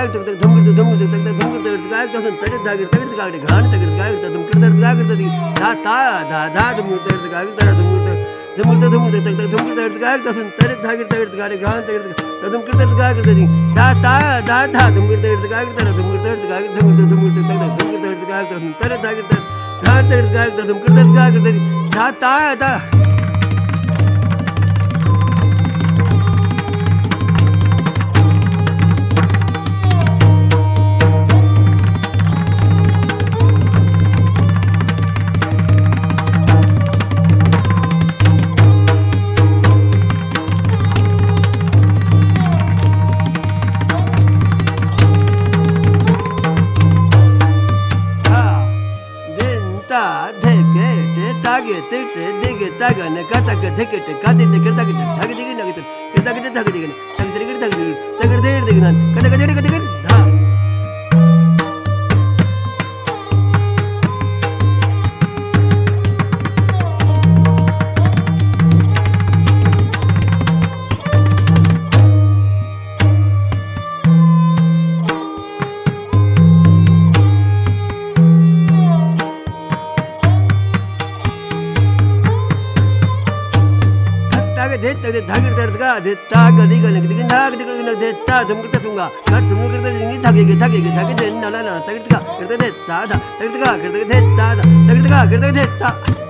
गिरदागिर तक तक धम गिरते धम गिरते तक तक धम गिरते गिरदागिर तक तक तगिर धागिर तगिर धागिर घान तगिर धागिर तक धम गिरते गिरदागिर तक धा धा धा धा धम गिरते गिरदागिर तक धम गिरते धम गिरते धम गिरते तक तक धम गिरते गिरदागिर तक तगिर धागिर तगिर धागिर घान तगिर तक धम गिरते गिरदागिर तक धा धा धा धा धम गिरते गिरदागिर तक धम गिरते गिरदागिर धम गिरते धम गिरते तक तक धम गिरते गिरदागिर तक तगिर धागिर तक घान तगिर धागिर तक धम गिरते गिरदागिर तक धा धा धा गन कतक धिकट कदिट कृतक देता दे धागिर दर्द का देता गली गलक दिखे नाग टिकड़ के देता तुम करता दूँगा ना तुम करता देंगे धागेगे धागेगे धागे दे ना ना तगड़ का करता देता था तगड़ का करता देता था तगड़ का करता देता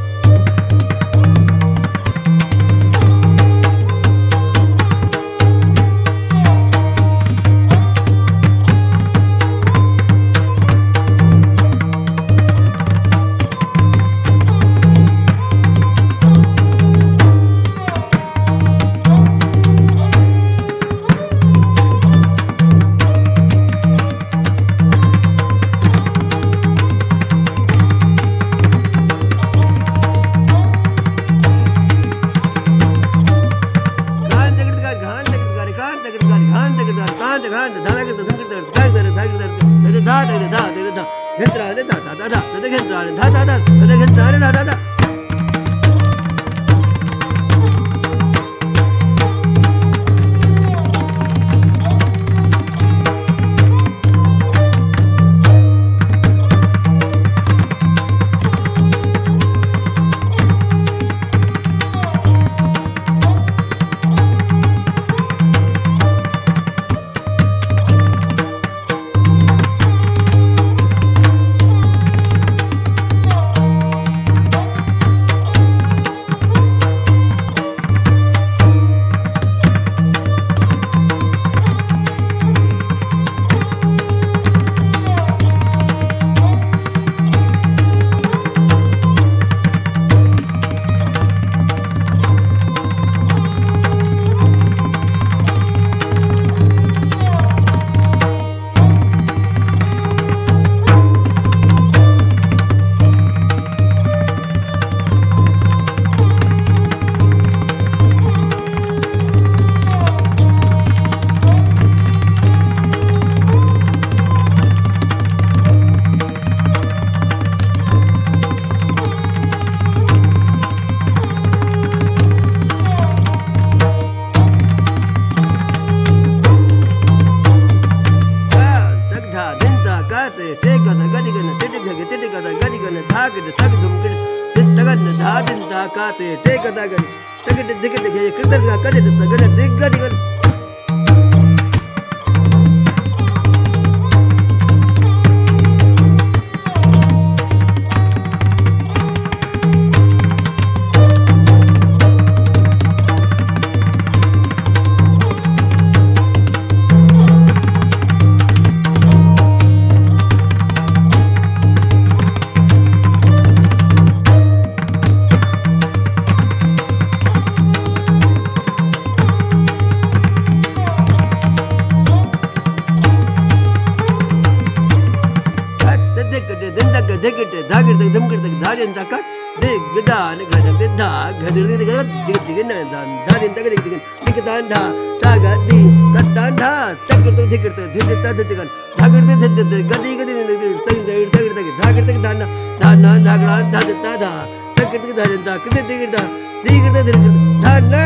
धा घेंद्रा रे धा धा धा धा घेंद्रा रे धा धा काते टेकद गन तगड दिगड गे कृदर्गा कदड तगन दिगदिगन ಧಗ दारिंदाकत दिग दान घदक दि धा घदक दि दिग दिग दिग न दान दारिंदाक दिग दिग दिग दान धा ताग दि तत्तान धा तक दिग तक दिग तक दिग धागर दिग दिग दिग गदी गदी गदि दिग दि तंग दिग दि दिग धागर तक दान दान धागड़ा धा दि ता धा तकरत दि दारिंदा दिग दिग धा दिग दिग दिग धा ना